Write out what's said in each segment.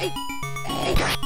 えい。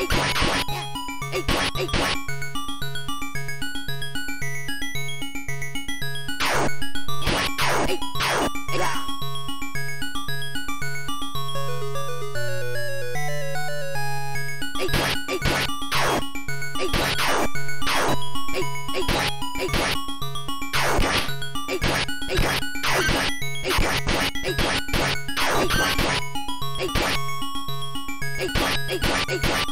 Hey, what? Hey, what?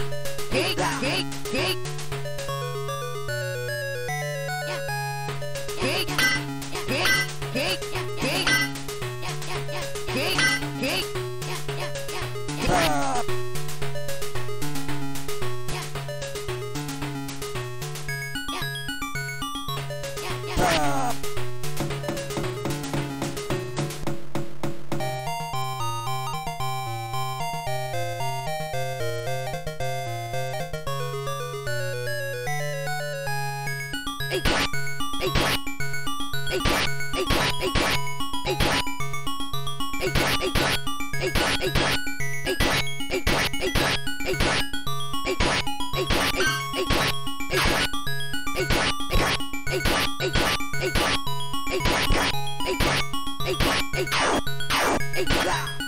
you Yeah.